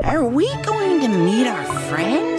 Are we going to meet our friend?